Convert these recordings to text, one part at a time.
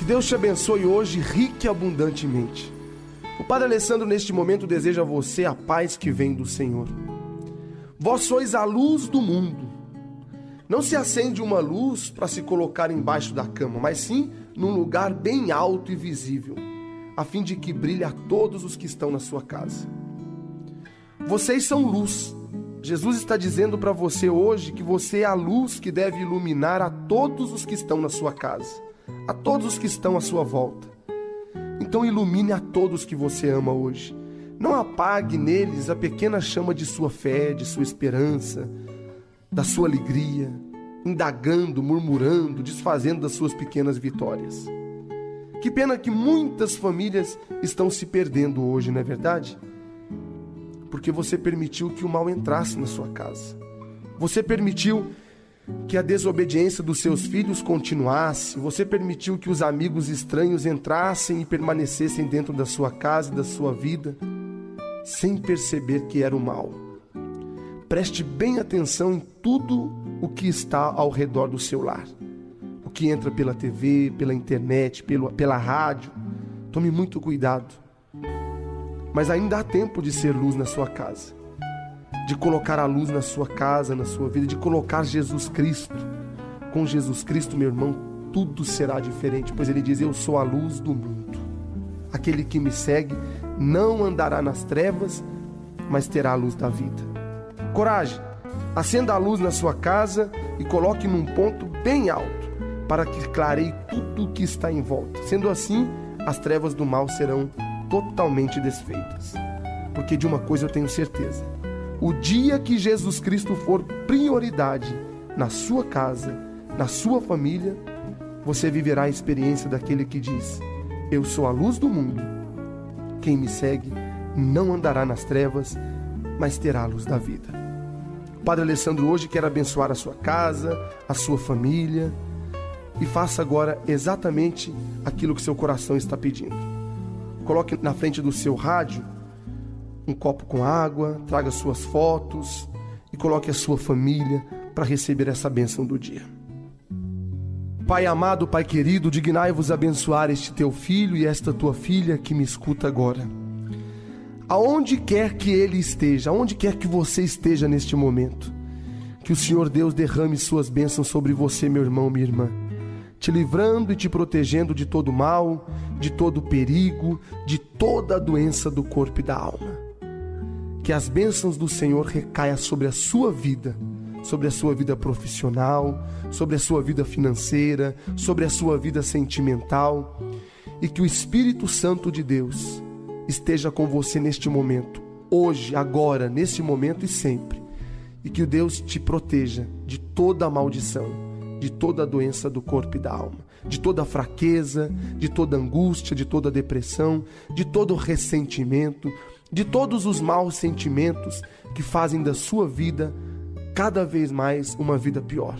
Que Deus te abençoe hoje rique e abundantemente. O Padre Alessandro, neste momento, deseja a você a paz que vem do Senhor. Vós sois a luz do mundo. Não se acende uma luz para se colocar embaixo da cama, mas sim num lugar bem alto e visível, a fim de que brilhe a todos os que estão na sua casa. Vocês são luz. Jesus está dizendo para você hoje que você é a luz que deve iluminar a todos os que estão na sua casa a todos os que estão à sua volta. Então ilumine a todos que você ama hoje. Não apague neles a pequena chama de sua fé, de sua esperança, da sua alegria, indagando, murmurando, desfazendo das suas pequenas vitórias. Que pena que muitas famílias estão se perdendo hoje, não é verdade? Porque você permitiu que o mal entrasse na sua casa. Você permitiu que a desobediência dos seus filhos continuasse, você permitiu que os amigos estranhos entrassem e permanecessem dentro da sua casa e da sua vida, sem perceber que era o mal. Preste bem atenção em tudo o que está ao redor do seu lar. O que entra pela TV, pela internet, pela, pela rádio. Tome muito cuidado. Mas ainda há tempo de ser luz na sua casa de colocar a luz na sua casa, na sua vida, de colocar Jesus Cristo. Com Jesus Cristo, meu irmão, tudo será diferente, pois ele diz: Eu sou a luz do mundo. Aquele que me segue não andará nas trevas, mas terá a luz da vida. Coragem, acenda a luz na sua casa e coloque num ponto bem alto, para que clareie tudo o que está em volta. Sendo assim, as trevas do mal serão totalmente desfeitas. Porque de uma coisa eu tenho certeza: o dia que Jesus Cristo for prioridade na sua casa, na sua família, você viverá a experiência daquele que diz: Eu sou a luz do mundo. Quem me segue não andará nas trevas, mas terá a luz da vida. Padre Alessandro hoje quer abençoar a sua casa, a sua família e faça agora exatamente aquilo que seu coração está pedindo. Coloque na frente do seu rádio um copo com água, traga suas fotos e coloque a sua família para receber essa bênção do dia. Pai amado, Pai querido, dignai-vos abençoar este teu filho e esta tua filha que me escuta agora. Aonde quer que ele esteja, aonde quer que você esteja neste momento, que o Senhor Deus derrame suas bênçãos sobre você, meu irmão, minha irmã, te livrando e te protegendo de todo mal, de todo perigo, de toda doença do corpo e da alma que as bênçãos do Senhor recaia sobre a sua vida, sobre a sua vida profissional, sobre a sua vida financeira, sobre a sua vida sentimental, e que o Espírito Santo de Deus esteja com você neste momento, hoje, agora, nesse momento e sempre. E que o Deus te proteja de toda a maldição, de toda a doença do corpo e da alma, de toda fraqueza, de toda angústia, de toda depressão, de todo ressentimento, de todos os maus sentimentos que fazem da sua vida cada vez mais uma vida pior.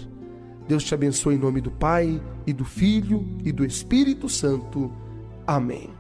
Deus te abençoe em nome do Pai e do Filho e do Espírito Santo. Amém.